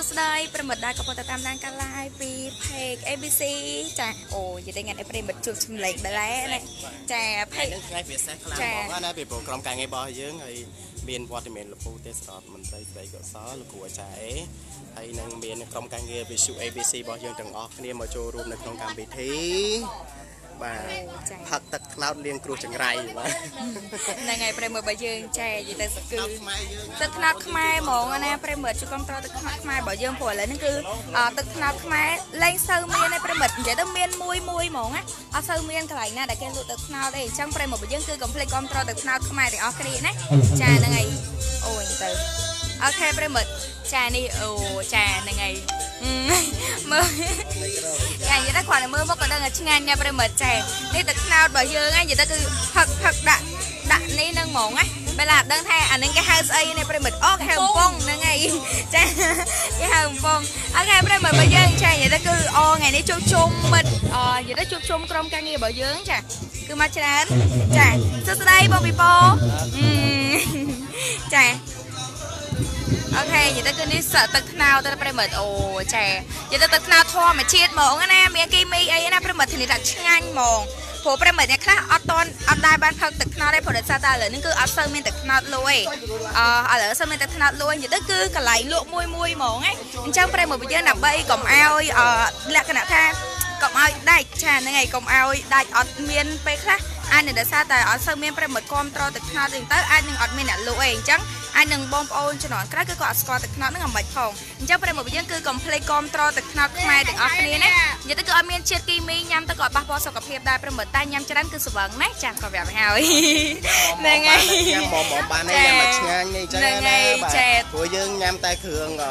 សួស្តីប្រិមិត្តដែលកំពុងតែតាមដានការ live ពី page ABC ចាអូយនិយាយថ្ងៃនេះប្រិមិត្តជួបចម្លែកដែរណាចា page នឹងថ្ងៃពិសេសខ្លាំងចា៎ហ្មងណាពីប្រូក្រាមការងាររបស់យើងហើយមានវត្តមានលពូទេសរដ្ឋមន្ត្រីស្រីកសលលោកគ្រូអាចារ្យអេហើយនឹងមានក្រុមការងារវិសុ ABC របស់យើងទាំងអស់គ្នាមកចូលរួមនៅក្នុងកម្មវិធី បាទចាផឹកទឹកខ្លោតលៀងគ្រោះចង្រៃបាទហ្នឹងហើយប្រិមិត្តរបស់យើងចានិយាយទៅគឺខ្មែរយើងទឹកថ្នោតខ្មែរហ្មងណាប្រិមិត្តជួយគ្រប់គ្រងទឹកថ្នោតខ្មែររបស់យើងព្រោះឥឡូវនេះគឺអទឹកថ្នោតខ្មែរលែងសូវមានទេប្រិមិត្តនិយាយទៅមានមួយមួយហ្មងណាអត់សូវមានកន្លែងណាដែលគេលក់ទឹកថ្នោតទេអញ្ចឹងប្រិមិត្តរបស់យើងគឺកុំភ្លេចគ្រប់គ្រងទឹកថ្នោតខ្មែរទាំងអស់គ្នាណាចាហ្នឹងហើយអូយទៅ អូខេប្រិមិត្តចានេះអូចាហ្នឹងហើយអឺមើលចានិយាយទៅគ្រាន់តែមើលមកក៏ដឹងថាឆ្ងាញ់ដែរប្រិមិត្តចានេះទឹកថ្នោតរបស់យើងហ្នឹងនិយាយទៅគឺផឹកផឹកដាក់ដាក់នេះនឹងហ្មងណាពេលឡាដឹងថាអានឹងគេហៅស្អីនេះប្រិមិត្តអូគេហៅបំពង់ហ្នឹងហើយចាគេហៅបំពង់អូខេប្រិមិត្តរបស់យើងចានិយាយទៅគឺអូថ្ងៃនេះជួបជុំមិត្តអនិយាយទៅជួបជុំក្រុមការងាររបស់យើងចាគឺមកច្រើនចាសួស្តីបងពីប៉អឺចា អូខេនិយាយទៅគឺនេះសទឹកថ្នោតទៅប្រិមិត្តអូចានិយាយទៅទឹកថ្នោតធម្មជាតិហ្មងណាមានគីមីអីណាប្រិមិត្តធានាថាឆ្ងាញ់ហ្មងព្រោះប្រិមិត្តអ្នកខ្លះអត់តន់អត់ដែរបានផឹកទឹកថ្នោតទេព្រោះដោយសារតែឥឡូវនេះគឺអត់សូវមានទឹកថ្នោតលក់ទេអឺឥឡូវសូវមានទឹកថ្នោតលក់និយាយទៅគឺកន្លែងលក់មួយមួយហ្មងណាអញ្ចឹងប្រិមិត្តរបស់យើងដើម្បីកុំឲ្យអឺលក្ខណៈថាកុំឲ្យដាច់ចាហ្នឹងហើយកុំឲ្យដាច់អត់មានពេលខ្លះ អាចនឹងដោយសារតែអត់សូវមានប្រិមិត្តគ្រប់ត្រទឹកថ្នោតទេទៅអាចនឹងអត់មានអ្នកលក់ទេអញ្ចឹងអាចនឹងបងប្អូនជំនាន់ក្រោយគឺគាត់អត់ស្គាល់ទឹកថ្នោតហ្នឹងអាមិនផងអញ្ចឹងប្រិមត្តរបស់យើងគឺកុំភ្លេចគ្រប់ត្រទឹកថ្នោតខ្មែរទាំងអស់គ្នាណានិយាយទៅគឺអត់មានជាតិគីមីញ៉ាំទៅក៏អត់ប៉ះពាល់សុខភាពដែរប្រិមត្តតែញ៉ាំច្រើនគឺស្វឹងណាចាស់ក៏វាប់ហើយហ្នឹងហើយញ៉ាំមកមកបានហើយញ៉ាំមកឆ្ងាញ់នេះអញ្ចឹងហ្នឹងហើណាយបាទចេះព្រោះយើងញ៉ាំតែគ្រឿងអ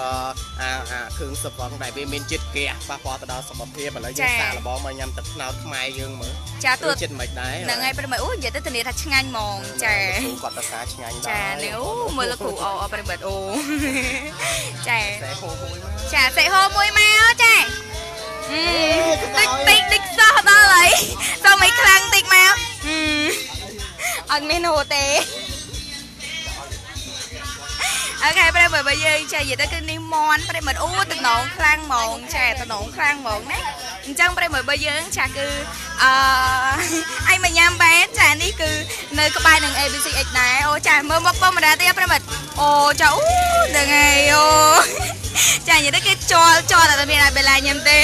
អាអាគ្រឿងសឹកផងតែវាមានជាតិហ្គាសប៉ះពាល់ទៅដល់សុខភាពឥឡូវយើងសាកល្បងមកញ៉ាំទឹកត្នោតខ្មែរយើងមើលចាទួរតសជាតិមិនដែរហ្នឹងហើយប្រិមត្តអូនិយាយទៅធានាថាឆ្ងាញ់ហ្មងចាគាត់ទៅសាឆ្ងាញ់ដែរចានេះអូមើលលោកគ្រូអូប្រិមត្តអូចាតែហូរហូរមកចាសេហូមួយមកចាអឺតិចតិចតិចសោះដល់ហើយសូមឲ្យខ្លាំងតិចមកអឺអត់មានហូរទេ អូខេប្រិមត្តរបស់យើងចានិយាយទៅគឺនេះមន់ប្រិមត្តអូតំណងខ្លាំងហ្មងចាតំណងខ្លាំងហ្មងណាអញ្ចឹងប្រិមត្តរបស់យើងចាគឺអឺអញមកញ៉ាំបែនចានេះគឺនៅក្បែរនឹង ABCX ដែរអូចាមើលមកប៉ុកម្ដងទៀតប្រិមត្តអូចាអូហ្នឹងហើយអូចានិយាយទៅគេជល់ជល់តែមានឲ្យបេឡាញ៉ាំទេ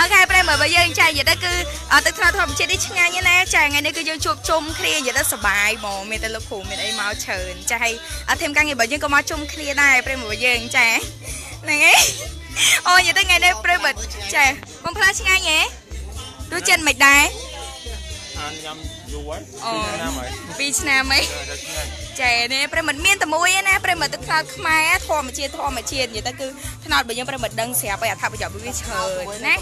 អូខេប្រិមត្តរបស់យើងចានិយាយទៅគឺអត់ទឹកថ្នោតធម្មជាតិនេះឆ្ងាញ់ណាស់ចាថ្ងៃនេះគឺយើងជួបជុំគ្នានិយាយទៅសប្បាយហ្មងមានតែលោកគ្រូមានអីមកច្រើនចាហើយអត់ធៀមការងាររបស់យើងក៏មកជុំគ្នាដែរប្រិមត្តរបស់យើងចាហ្នឹងឯងអូនិយាយទៅថ្ងៃនេះប្រិមត្តចាបងផ្លាឆ្ងាញ់ហ៎រសជាតិមិនដែរអានញ៉ាំ យូរហើយអូពីឆ្នាំហើយ2ឆ្នាំហីតែឆ្ងាញ់ចានេះប្រិមិត្តមានតែមួយឯណាប្រិមិត្តទឹកថ្នោតខ្មែរធម្មជាតិធម្មជាតិនិយាយទៅគឺថ្នោតរបស់យើងប្រិមិត្តដឹងស្រាប់ហើយអត្ថប្រយោជន៍វាច្រើនណា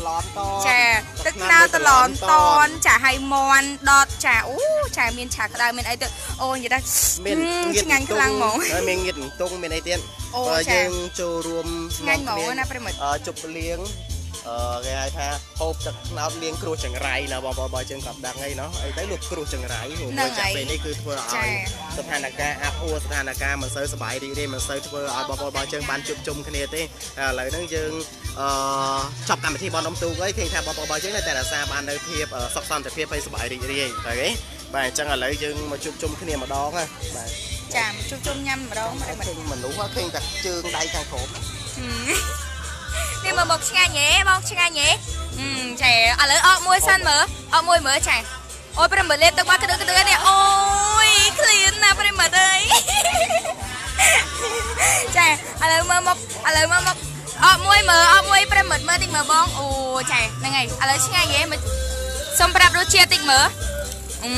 ចាទឹកថ្នោតតឡនតនចាឲ្យមន់ដតចាអូចាមានឆាក្តៅមានអីទៅអូនិយាយទៅមានហឹមងៀតឆ្ងាញ់ខ្លាំងហ្មងហើយមានងៀតតុងមានអីទៀតអូបើចាយើងចូលរួមឆ្ងាញ់ហ្មងណាប្រិមិត្តអឺជប់លៀងអឺ គេហៅថាហូបទឹកត្នោតលៀងគ្រោះចង្រៃណាបងប្អូនបើយើងក៏ដឹងអីណោះអីទៅលុបគ្រោះចង្រៃព្រោះមួយចាក់ពេលនេះគឺធ្វើឲ្យស្ថានភាពអាប់អួរស្ថានភាពមិនសូវសុបាយរីករាយមិនសូវធ្វើឲ្យបងប្អូនបើយើងបានជួបជុំគ្នាទេឥឡូវហ្នឹងយើងអឺចប់កម្មវិធីបនដុំទូកហើយឃើញថាបងប្អូនបើយើងនៅតែរក្សាបាននៅភាពអឺសុខសន្តិភាពហើយសុបាយរីករាយទៅគេបាទអញ្ចឹងឥឡូវយើងមកជួបជុំគ្នាម្ដងណាបាទចាជួបជុំញ៉ាំម្ដងប្រិមិត្តឃើញមនុស្សឃើញតែជើងដៃខាងក្រោម ហឹមនេះមើលមកឆ្ងាញ់ហ៎បងឆ្ងាញ់ហ៎ហឹមចាឥឡូវអកមួយសិនមើលអកមួយមើលចាអូយប្រិមិត្តលេបទឹកមកក្តឹកក្តឹកនេះអូយឃ្លានណាប្រិមិត្តអើយចាឥឡូវមើលមកឥឡូវមើលមកអត់មួយមើលអត់មួយប្រិមិត្តមើលតិចមើលបងអូចាហ្នឹងហើយឥឡូវឆ្ងាញ់ហ៎មើលសុំប្រាប់រសជាតិតិចមើលអឺ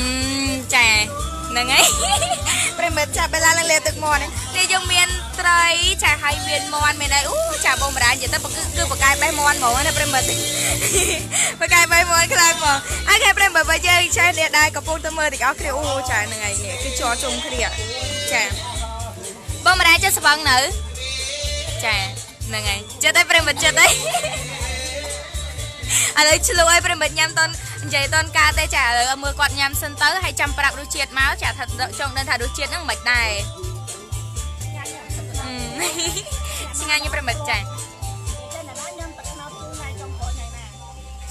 ចាហ្នឹងហើយប្រិមិត្តចាបេឡានឹងលេទឹក មាន់នេះយើងមានត្រីចាហើយមានមាន់មានអីអូចាបងបរានិយាយទៅគឺគឺបកកាយបេះមាន់ហ្មងណាប្រិមិត្តបកកាយបេះមាន់ខ្លាំងហ្មងអូខេប្រិមិត្តបើយើងចាអ្នកដែរកំពុងទៅមើលទាំងអស់គ្នាអូចាហ្នឹងហើយនេះគឺជាប់ជុំគ្នាចាបងម្ដាយចិត្តស្វឹងនៅចាហ្នឹងហើយចិត្តឲ្យប្រិមិត្តចិត្តឲ្យឥឡូវឆ្លួយប្រិមិត្តញ៉ាំតននិយាយតនការទេចាឥឡូវមើលគាត់ញ៉ាំសិនទៅហើយចាំប្រាប់រសជាតិមកចាថាចង់ដឹងថារសជាតិហ្នឹងមិនដែរ អឺឆ្ងាញ់ប្រិមិត្តចាចេះតែណាញ៉ាំទឹកខ្នោតជូរថ្ងៃចុងក្រោយថ្ងៃណា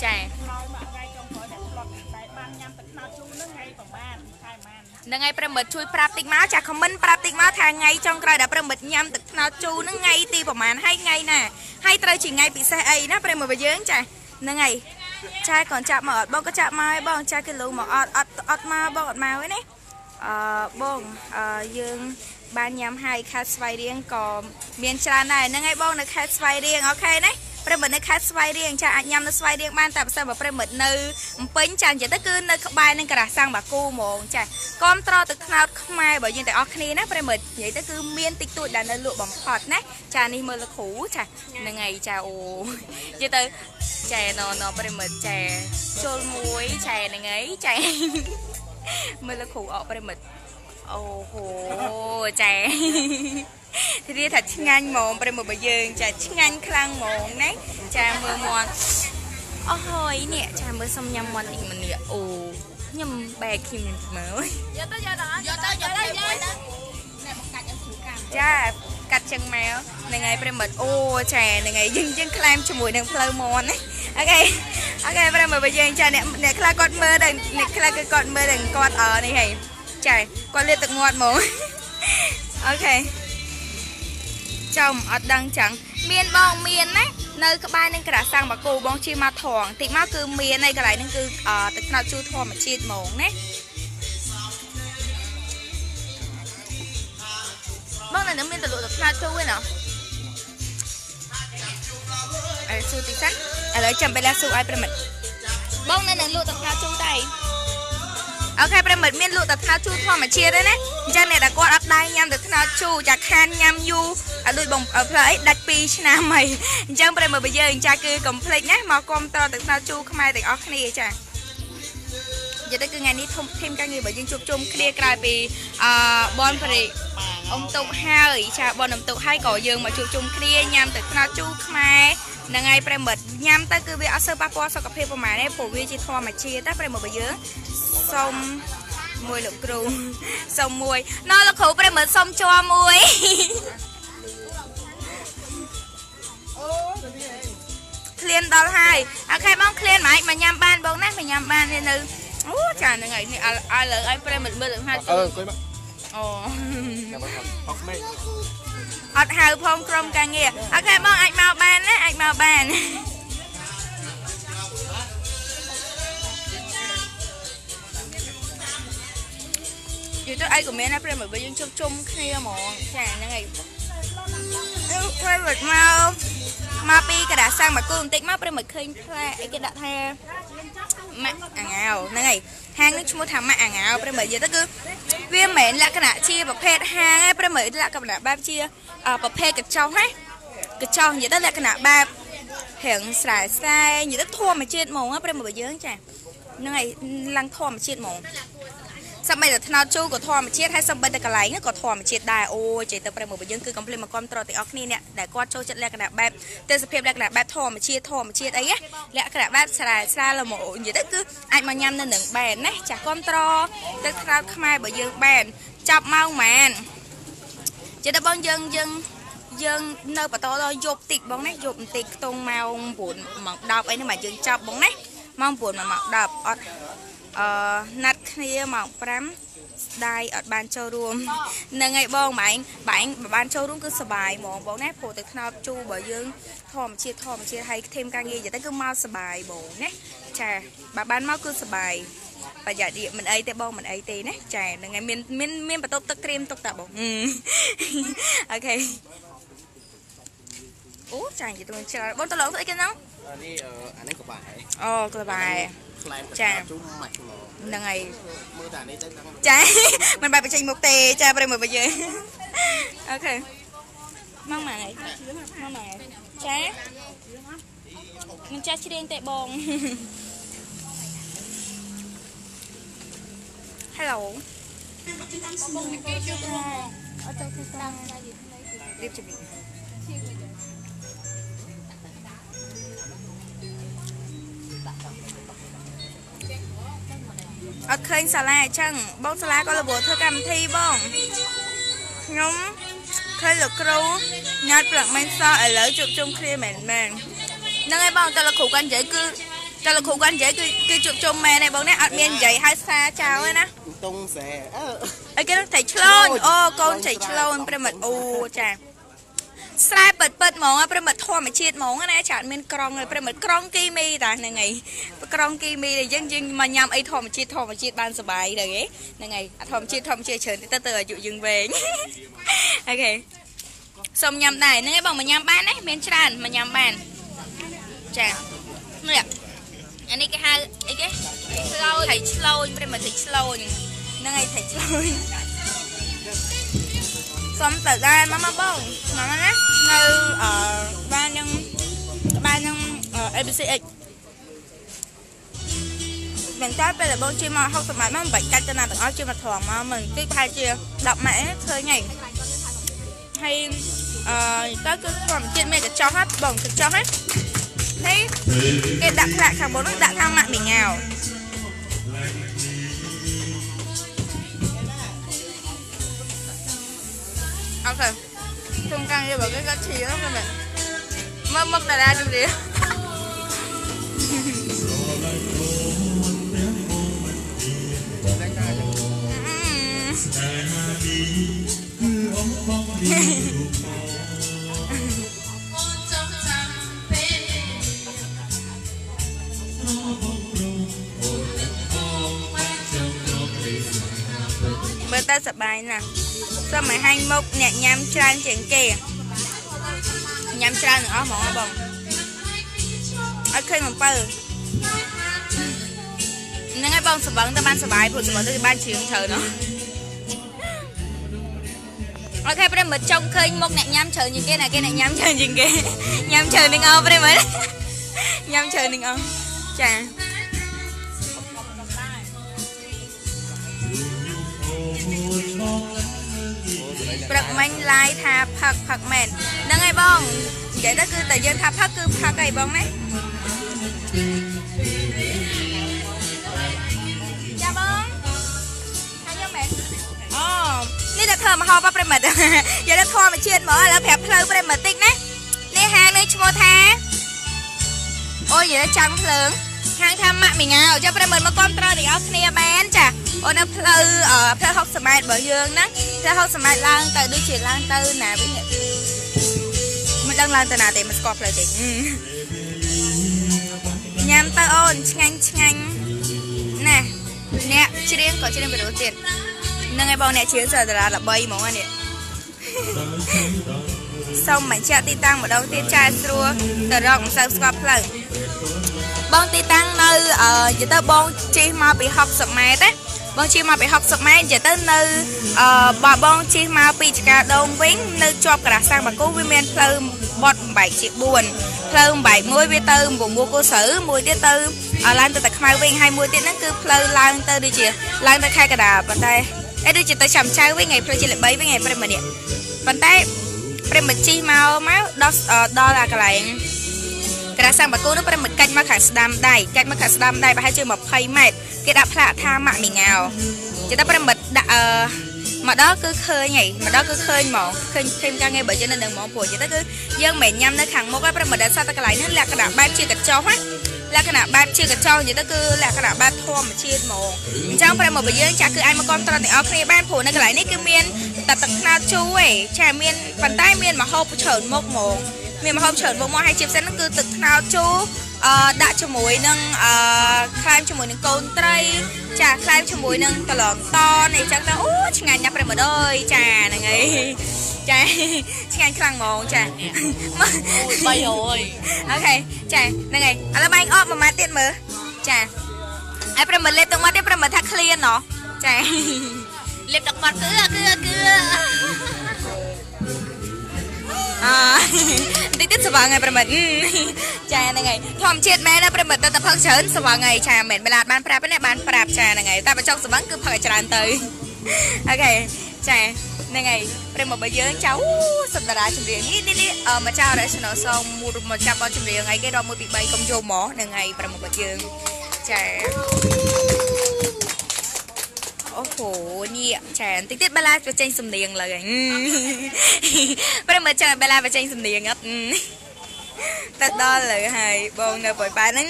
ចាហើយមកថ្ងៃចុងក្រោយដែលផ្លត់ដែលបានញ៉ាំទឹកខ្នោតជូរហ្នឹងថ្ងៃប្រហែលខែប្រហែលហ្នឹងហើយប្រិមិត្តជួយប្រាប់តិចមកចាខមមិនប្រាប់តិចមកថាថ្ងៃចុងក្រោយដែលប្រិមិត្តញ៉ាំទឹកត្នោតជូរហ្នឹងថ្ងៃទីប្រហែលហើយថ្ងៃណាហើយត្រូវជាថ្ងៃពិសេសអីណាប្រិមិត្តរបស់យើងចាហ្នឹងហើយចាកូនចាប់មកអត់បងក៏ចាប់មកហើយបងចាគីឡូមកអត់អត់អត់មកបងអត់មកទេណាអឺបងអឺយើង បានញ៉ាំហើយខេត្តស្វាយរៀងក៏មានច្រើនដែរហ្នឹងហើយបងនៅខេត្តស្វាយរៀងអូខេណាប្រិមិត្តនៅខេត្តស្វាយរៀងចាអាចញ៉ាំនៅស្វាយរៀងបានតែបើសិនបើប្រិមិត្តនៅភ្នំពេញចានិយាយទៅគឺនៅក្បែរនឹងការ៉ាសាំងបាគូហ្មងចាគាំទ្រទឹកថ្នោតខ្មែរបើយើងទាំងអស់គ្នាណាប្រិមិត្តនិយាយទៅគឺមានតិចតួចដែលនៅលក់បំផុតណាចានេះមើលលគ្រូចាហ្នឹងហើយចាអូនិយាយទៅចែណណប្រិមិត្តចែចូលមួយចែហ្នឹងហើយចែមើលលគ្រូអកប្រិមិត្ត អូហូចែធានាថាឆ្ងាញ់ហ្មងប្រិមត្តរបស់យើងចាឆ្ងាញ់ខ្លាំងហ្មងណាចាមើលមាត់អស់ហើយនេះចាមើលសុំញ៉ាំមាត់នេះម្នាក់អូញ៉ាំបែកខ្ញុំមើលយកទៅយកទៅយកទៅយកទៅយកទៅចាកាត់ចឹងមកហ្នឹងហើយប្រិមត្តអូចាហ្នឹងហើយយើងយើងក្លែមជាមួយនឹងផ្លូវមន់ណាអូខេអូខេប្រិមត្តរបស់យើងចាអ្នកអ្នកខ្លះគាត់មើលដល់អ្នកខ្លះគឺគាត់មើលដល់គាត់អនេះហើយ ចាគាត់លាតទឹកមាត់ហ្មងអូខេចំអត់ដឹងចឹងមានបងមានណានៅក្បែរនឹងក្រាសាំងបាគូបងជិះមកថងតិចមកគឺមាននៅកន្លែងហ្នឹងគឺអឺទឹកថ្នោតជូរធម្មជាតិហ្មងណាបងនៅនឹងមានតលក់ទឹកថ្នោតជូរឯណោះអើស៊ូតិចសិនឥឡូវចាំពេលឡាស៊ូឲ្យប្រិមិត្តបងនៅនឹងលក់ទឹកថ្នោតជូរដែរ អូខេប្រិមិត្តមានលក់ទឹកថ្នោតជូរធម្មជាតិទេណាអញ្ចឹងអ្នកដែលគាត់អត់ដែរញ៉ាំទឹកថ្នោតជូរចាខានញ៉ាំយូរឲ្យដូចបងផ្លើអីដាច់2ឆ្នាំហើយអញ្ចឹងប្រិមិត្តរបស់យើងចាគឺកុំភ្លេចណាមកគ្រប់តរទឹកថ្នោតជូរខ្មែរទាំងអស់គ្នាចានិយាយទៅគឺថ្ងៃនេះធំធីមការងាររបស់យើងជួបជុំគ្នាក្រោយពីអឺបនព្រេអ៊ំតុកហើយចាបនអ៊ំតុកហើយក៏យើងមកជួបជុំគ្នាញ៉ាំទឹកថ្នោតជូរខ្មែរហ្នឹងហើយប្រិមិត្តញ៉ាំទៅគឺវាអត់សូវប៉ះពាល់សុខភាពប្រហែលទេព្រោះវាជាធម្មជាតិតែប្រិមិត្តរបស់យើង សូមមួយលោកគ្រូសុំមួយណលោកគ្រូប្រិមិត្តសុំជាប់មួយឃ្លានដល់ហើយអូខេបងឃ្លានម៉េចមកញ៉ាំបានបងណាមកញ៉ាំបាននេះនៅអូចាហ្នឹងហើយនេះឲ្យលើឲ្យប្រិមិត្តមើលទៅថាអឺអង្គុយមកអូញ៉ាំមកអត់មេអត់ហៅផងក្រុមការងារអូខេបងអាចមកបានណាអាចមកបាន យូរទៅអីក៏មានដែរប្រិមត្តបើយើងជុំជុំគ្នាហ្មងចាហ្នឹងហើយអឺប្រិមត្តមកមកពីកណ្ដាសាំងមកគូបន្តិចមកប្រិមត្តឃើញផ្លែអីគេដាក់ថាម៉ាក់អាងៅហ្នឹងហើយហាងនេះឈ្មោះថាម៉ាក់អាងៅប្រិមត្តនិយាយទៅគឺវាមិនមែនលក្ខណៈជាប្រភេទហាងទេប្រិមត្តលក្ខណៈបែបជាអឺប្រភេទកញ្ចុះណាកញ្ចុះនិយាយទៅលក្ខណៈបែបរាងស្រែស្រែនិយាយទៅធម្មជាតិហ្មងណាប្រិមត្តរបស់យើងចាហ្នឹងហើយឡើងធម្មជាតិហ្មង សម្បីតែថ្នោតជូរក៏ធម្មជាតិហើយសម្បីតែកន្លែងហ្នឹងក៏ធម្មជាតិដែរអូយចេះទៅប្រិមរបស់យើងគឺកំភ្លេចមកគ្រប់ត្រទាំងអស់គ្នាអ្នកដែលគាត់ចូលចិត្តលក្ខណៈបែបទេសភាពលក្ខណៈបែបធម្មជាតិធម្មជាតិអីណាលក្ខណៈបែបស្រាលស្រាលល្មមនិយាយទៅគឺអាចមកញ៉ាំនៅនឹងបែនណាចាស់គ្រប់ត្រទឹកថ្នោតខ្មែររបស់យើងបែនចាប់ម៉ោងហ្មងចេះតែបងយើងយើងយើងនៅបន្តដល់យប់តិចបងណាយប់បន្តិចខ្ទង់ម៉ោង9ម៉ោង10អីហ្នឹងមកយើងចាប់បងណាម៉ោង9មកម៉ោង10អត់ អឺណាត់គ្នាម៉ោង5ស្ដាយអត់បានចូលរួមហ្នឹងហើយបងបែងបែងបើបានចូលរួមគឺសុបាយហ្មងបងណាព្រោះទៅថ្នោតជូរបើយើងធម្មជាតិធម្មជាតិហើយធីមការងារយទៅគឺមកសុបាយបងណាចាបើបានមកគឺសុបាយប្រយ័ត្នរៀបមិនអីទេបងមិនអីទេណាចាហ្នឹងហើយមានមានមានបន្ទប់ទឹកត្រៀមទុកតាបងហឹមអូខេអូចានិយាយទៅច្រើនបងតឡងស្អីគេហ្នឹងអានេះអានេះក៏បាយអូក្បែរ ខ្លែមទឹកចាជូរម៉ាច់ហ្មងហ្នឹងហើយមើលតែអានេះទៅដឹងចាមិនបាច់បញ្ចេញមុខទេចាប្រិយមើលបើយើងអូខេមកម៉ាហើយមកម៉ាចាមិនចាស់ច្រៀងទេបង Hello បងមកគេជួយអត់ទៅទៅតាមរៀបជំរាប អត់ឃើញសាលាអញ្ចឹងបងសាលាក៏របួសធ្វើកម្មវិធីបងខ្ញុំឃើញលោកគ្រូញ៉ាត់ប្រាក់មិនសោះឥឡូវជួបជុំគ្នាមែនមែនហ្នឹងហើយបងតើលោកគ្រូគាត់និយាយគឺតើលោកគ្រូគាត់និយាយគឺគឺជួបជុំមែនហើយបងនេះអត់មាននិយាយហៅសារចោលទេណាតុងសែអឺអីគេចៃឆ្លូនអូកូនចៃឆ្លូនប្រិមិត្តអូចា ស្រែពិតពិតហ្មងប្រិមិត្តធម្មជាតិហ្មងណាចាអត់មានក្រងទេប្រិមិត្តក្រងគីមីតាហ្នឹងហើយក្រងគីមីដែលយើងយើងមកញ៉ាំអីធម្មជាតិធម្មជាតិបានសុបាយទៅហ្នឹងហើយអាធម្មជាតិធម្មជាតិច្រើនទៅទៅអាយុយើងវែងអូខេសុំញ៉ាំដែរហ្នឹងហើយបងមកញ៉ាំបានណាមានច្រើនមកញ៉ាំបានចានេះអានេះគេហៅអីគេឆ្លូនថៃឆ្លូនប្រិមិត្តថៃឆ្លូនហ្នឹងហើយថៃឆ្លូន សុំទៅដែរមកមកបងមកណានៅអឺបាននឹងបាននឹង ABCX មិនតែពេលដែលបងជិះមក60ម៉ែត្រមកមិនបាច់កាច់ទៅណាទាំងអស់ជិះមកត្រង់មកមិនតិចប្រហែលជា10ម៉ែត្រឃើញហើយហើយអឺទៅគឺធម្មជាតិមានកញ្ចក់ហ่ะបងកញ្ចក់ហ៎នេះគេដាក់ផ្លាកខាងមុននោះដាក់ថាម៉ាក់មីងៅ 항상 평강에 먹을 것 같이 이러면 막 먹다 놔주래요 Bye ta sợ bài nè សូមឲ្យហាញ់មុខអ្នកញ៉ាំច្រើនជាងគេញ៉ាំច្រើនទាំងអស់ហ្មងបងអត់ឃើញបំពៅហ្នឹងហើយបងសបឹងទៅបានសុបាយព្រោះសបឹងទៅបានជ្រៀងច្រើននោះអូខេប្រិមិត្តចង់ឃើញមុខអ្នកញ៉ាំច្រើនជាងគេណាគេអ្នកញ៉ាំច្រើនជាងគេញ៉ាំច្រើននឹងអស់ប្រិមិត្តញ៉ាំច្រើននឹងអស់ចា ព្រឹកមិញឡាយថាផឹកផឹកមែនហ្នឹងហើយបងនិយាយទៅគឺតែយើងថាផឹកគឺផឹកហើយបងណាចាបងហើយយកមែនអូនេះតែធ្វើមហោបប្រិមិត្តយកទៅធម្មជាតិមកឥឡូវប្រាប់ផ្លូវប្រិមិត្តតិចណានេះហាងនេះឈ្មោះថាអូយចាំភ្លើងហាងថាម៉ាក់មីងៅចុះប្រិមិត្តមកគ្រប់ត្រូវទាំងអស់គ្នាបានចា អូនៅផ្លូវផ្លូវ60ម៉ែត្ររបស់យើងហ្នឹងផ្លូវ60ម៉ែត្រឡើងទៅដូចជាឡើងទៅណាវិញមិនដឹងឡើងទៅណាទេមិនស្គាល់ផ្លូវទេញ៉ាំទៅអូនឆ្ងាញ់ឆ្ងាញ់ណាអ្នកច្រៀងក៏ច្រៀងពីរោះទៀតហ្នឹងហើយបងអ្នកច្រៀងសាតារាល្បីហ្មងនេះសូមបញ្ជាក់ទីតាំងម្ដងទៀតចាស្រួលទៅរកមិនសូវស្គាល់ផ្លូវបងទីតាំងនៅអឺនិយាយទៅបងជិះមកពី60ម៉ែត្រណា បងជិះមកពី60ម៉ែត្រនិយាយទៅនៅអឺបើបងជិះមកពីចកាដងវិញនៅជាប់ក្រាស់សាំងបាគូវាមានផ្លូវបត់បំបែកជា4ផ្លូវបំបែកមួយវាទៅពងួគោស្រូវមួយទៀតទៅឡើងទៅតែខ្មៅវិញហើយមួយទៀតហ្នឹងគឺផ្លូវឡើងទៅដូចជាឡើងទៅខេត្តកណ្ដាលប៉ុន្តែអីដូចជាទៅចាំចៅវិញថ្ងៃផ្លូវជាលេខ3វិញថ្ងៃព្រឹកម្នាក់ប៉ុន្តែព្រឹមជិះមកមកដល់ដល់អាកន្លែងក្រាសាំងបាគូនោះប្រិមិត្តកាច់មកខាងស្ដាំដៃកាច់មកខាងស្ដាំដៃប្រហែលជា20ម៉ែត្រ គេដាក់ផ្លាកថាម៉ាក់មីងៅចេះតែប្រិមិត្តដាក់អឺមកដល់គឺឃើញហីមកដល់គឺឃើញហ្មងឃើញឃើញការងារបើយើងនៅនឹងហ្មងព្រោះចេះតែគឺយើងមិនញ៉ាំនៅខាងមុខទេប្រិមិត្តដែលសតតែកន្លែងនេះលក្ខណៈបែបជាកញ្ចុះណាលក្ខណៈបែបជាកញ្ចុះនិយាយទៅគឺលក្ខណៈបែបធម្មជាតិហ្មងអញ្ចឹងប្រិមមកបើយើងចាក់គឺអាចមកគ្រប់ត្រទាំងអស់គ្នាបានព្រោះនៅកន្លែងនេះគឺមានតែទឹកថ្នោតជូរឯងចាមានប៉ុន្តែមានមហូបច្រើនមុខហ្មង មានមហូបច្រើនមុខមកហើយជាពិសេសហ្នឹងគឺទឹកថ្នោតជូរអឺដាក់ជាមួយនឹងអឺខ្លែមជាមួយនឹងកូនត្រី ចាខ្លែមជាមួយនឹងត្រឡងតនអីចឹងទៅអូឆ្ងាញ់ណាស់ប្រិមអើយចាហ្នឹងហើយចាឆ្ងាញ់ខ្លាំងហ្មងចាបីអើយអូខេចាហ្នឹងហើយឥឡូវបាញ់អបមួយម៉ាត់ទៀតមើលចាហើយប្រិមលេបទឹកមាត់ទៀតប្រិមថាឃ្លានណោះចាលេបទឹកមាត់គឺគឺគឺអឺតិច ទៀតស្វាងហើយប្រិមិត្តចាហ្នឹងហើយធម្មជាតិមែនណាប្រិមិត្តទៅតែផឹកច្រើនស្វាងហើយចាមែនបលាតបានប្រាប់ទេណាបានប្រាប់ចាហ្នឹងហើយតែបើចង់ស្វាងគឺផឹកឲ្យច្រើនទៅអូខេចាហ្នឹងហើយប្រិមរបស់យើងចៅសត្វតារាចម្រៀងនេះនេះនេះអឺមកចៅ original song មួយមកចាប់បទចម្រៀងអីគេរាប់1 2 3កុំយកមកហ្នឹងហើយប្រិមរបស់យើងចា អូអូហូនេះចាបន្តិចទៀតបែឡាបញ្ចេញសំនៀងលើហើយប្រិមត្តចាបែឡាបញ្ចេញសំនៀងអត់ទៅដល់លើហើយបងនៅប៉ុយប៉ែនហ្នឹង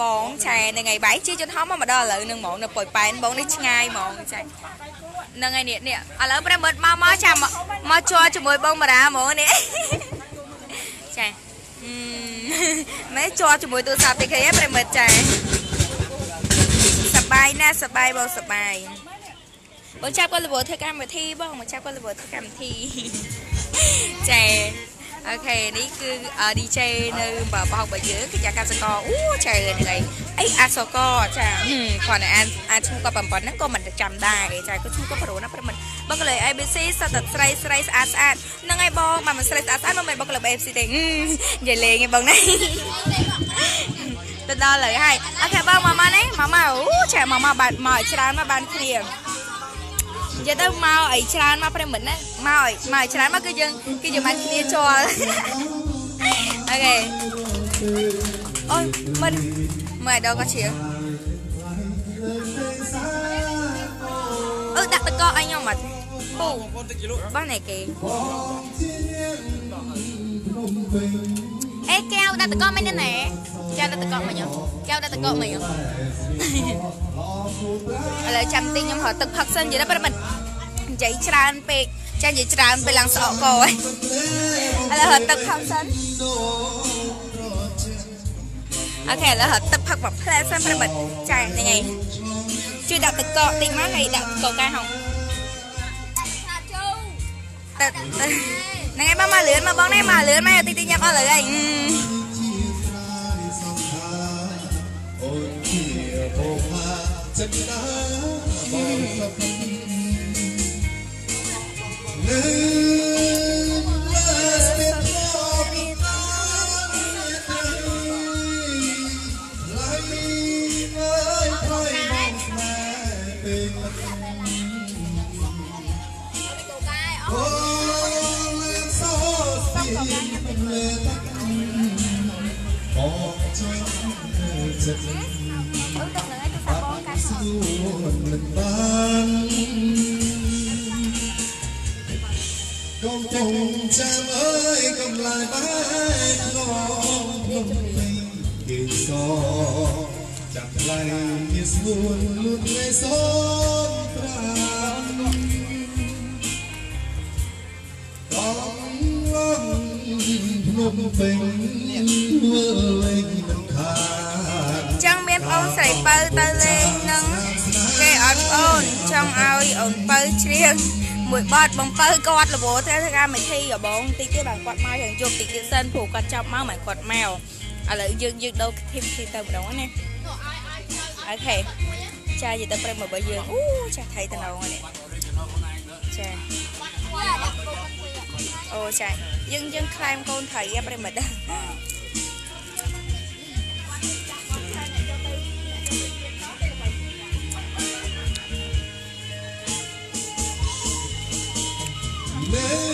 បងចែនៅថ្ងៃបាយជាជនហោះមកដល់ឥឡូវនឹងហ្មងនៅប៉ុយប៉ែនបងនេះឆ្ងាយហ្មងចែហ្នឹងហើយនេះនេះឥឡូវប្រិមត្តមកមកចាំមកជួជាមួយបងបារាហ្មងនេះចាម៉ែជួជាមួយទូរស័ព្ទតិចគេប្រិមត្តចាស បាយណាស់សបាយបងសបាយបងចាប់គាត់លវធ្វើកម្មវិធីបងមកចាប់គាត់លវធ្វើកម្មវិធីចាអូខេនេះគឺ DJ នៅបបោកបើយើងគឺជាកសិករអូច្រើនហ្នឹងអីអាសកចាគាត់អានអាឈ្មោះគាត់បំផុតហ្នឹងក៏មិនចាំដែរចាគាត់ឈ្មោះគាត់ប្រូណាប្រិមិត្តបងក៏លើ ABC សត្វតែស្រីស្រីស្អាតស្អាតហ្នឹងហើយបងបើមិនស្រីស្អាតស្អាតមិនមែនបងក៏លើ ABC ទេនិយាយលេងឯងបងណា ទៅដល់ហើយហើយអូខេបងម៉ាម៉ានេះម៉ាម៉ាអូចាម៉ាម៉ាបានមកច្រើនមកបានគ្នានិយាយទៅមកអីច្រើនមកប្រិមិត្តណាមកអីមកច្រើនមកគឺយើងគឺយើងបានគ្នាជល់អូខេអូយមិនមើលដល់ក៏ជាអឺដាក់តកឲ្យខ្ញុំអត់ពូបងណែគេ អេកែវដាក់តកមិនណែកែវដាក់តកមិញកែវដាក់តកមិញឥឡូវចាំតិចខ្ញុំរកទឹកផឹកសិននិយាយដល់ប្រិមិត្តនិយាយច្រើនពេកចានិយាយច្រើនពេលឡើងស្អកកហើយឥឡូវរកទឹកផឹកសិនអូខេឥឡូវរកទឹកផឹកមួយផ្លែសិនប្រិមិត្តចាហ្នឹងហើយជួយដាក់ទឹកកកតិចមកហើយដាក់កកកែហងទឹ កហ្នឹងហើយបងមកលឿនមកបងនេះមកលឿនមកតិចតិចញ៉ាំអស់លើហើយអូជាបោផាចិ ត្តណាបងនៅចិត្តអឺទឹកនឹងឲ្យទៅសាបងកាត់សួនមិនបានកុំចងចាំអើយកំឡាយបែកក្នុងក្នុងគេសចាំថ្លៃមានស្មួនលូនលេសោប្រា ភ្នំពេញមើលលេងមិនខាតចឹងមានអូនស្រីបើទៅលេងនឹងគេអត់អូនចង់ឲ្យអូនបើជ្រៀងមួយបត់បងបើគាត់លវធ្វើធ្វើកម្មវិធីរបងតិចទៀតបាទគាត់មកយ៉ាងយប់តិចទៀតសិនព្រោះគាត់ចាប់មកមិនគាត់មកឥឡូវយើងយើងដូរធីមធីទៅម្ដងណាអូខេចានិយាយទៅព្រឹកមកបើយើងអូចាថៃតំណងនេះចា អូចាយើងយើងខ្លែមកូនត្រីប្រិមិត្ត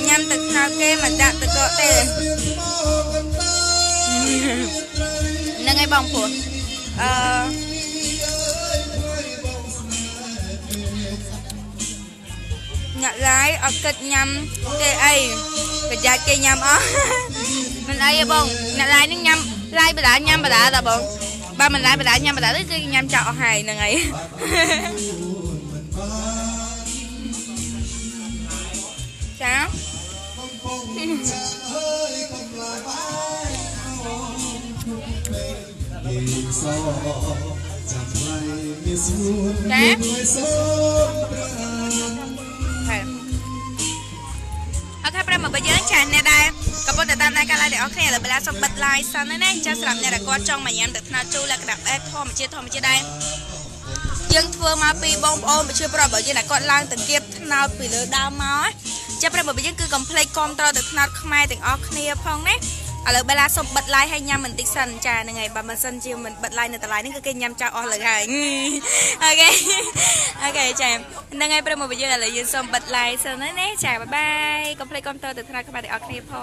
ញ៉ាំទឹកខ្នោគេមិនដាក់ទឹកកកទេហ្នឹងហើយបងព្រោះអឺ ញ៉ាំឡាយអត់គិតញ៉ាំទេអីប្រយ័ត្នគេញ៉ាំអស់មិនអីទេបងអ្នកឡាយនឹងញ៉ាំឡាយបដាញ៉ាំបដាតាបងបើមិនឡាយបដាញ៉ាំបដាទេគឺញ៉ាំចោលអស់ហើយហ្នឹងហើយចាចា ប្រិមរបស់យើងចាអ្នកដែលកំពុងតែតាមដានការ live ទាំងអស់គ្នាឥឡូវបលាសុំបិទ live សិនណាចាសម្រាប់អ្នកដែលគាត់ចង់មកញ៉ាំទឹកថ្នោតជូរលក្ខណៈអេធម្មជាតិធម្មជាតិដែរយើងធ្វើមកពីបងប្អូនប្រជាប្រដ្ឋរបស់យើងដែលគាត់ឡើងទៅគៀបថ្នោតពីលើដើមមកចាប្រិមរបស់យើងគឺកុំភ្លេចគាំទ្រទឹកថ្នោតខ្មែរទាំងអស់គ្នាផងណា ឥឡូវបែឡាសុំបិទ live ឲ្យញ៉ាំបន្តិចសិនចាហ្នឹងហើយបើមិនសិនជាមិនបិទ live នៅតម្លៃនេះគឺគេញ៉ាំចោលអស់លើហើយOK OK ចាហ្នឹងហើយប្រិមរបស់យើងឥឡូវយើងសុំបិទ live សិនណាចា bye bye កុំភ្លេចគាំទ្រទៅត្នោតខ្មែរទាំងអស់គ្នាផង